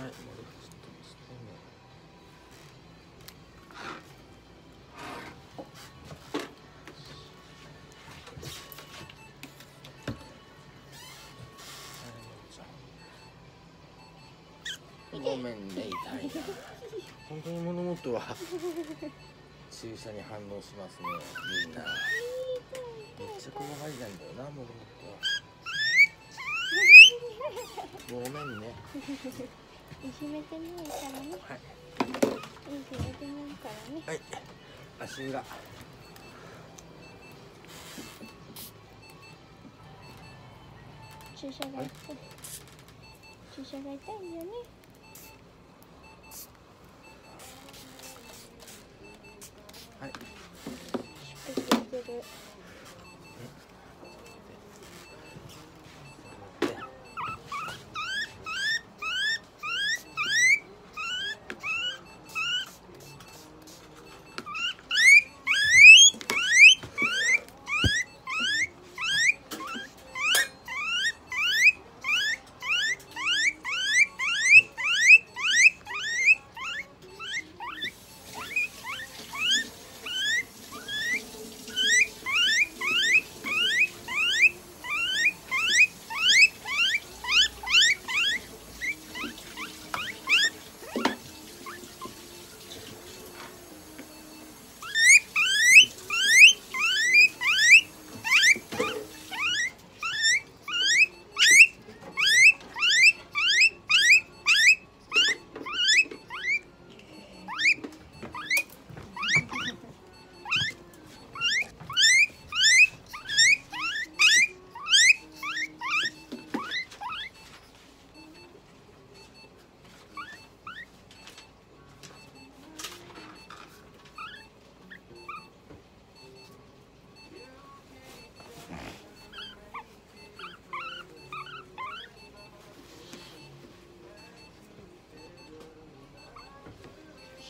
はい、もうちょっとしてね。ごめんね、痛いな。本当に物事は注射に反応しますね、みんな。めっちゃ怖がりなんだよな、物事は。ごめんね。いじめてないからねはい。いいじめてないからねはい。足裏。注射が痛い注射が痛いんだよねはい。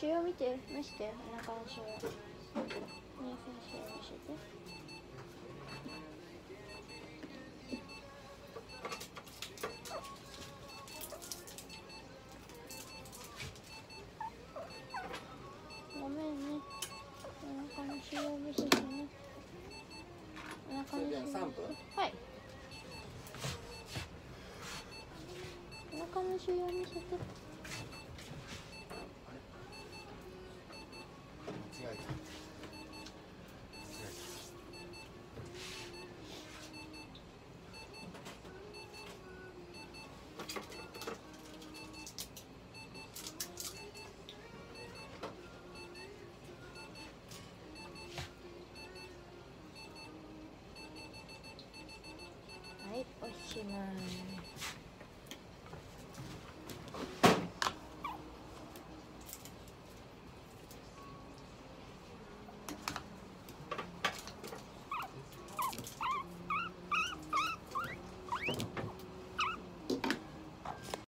腫瘍見て見せてごめんね。お腹の腫瘍見せてね。お腹の腫瘍見せてはい。お腹の腫瘍見せて起来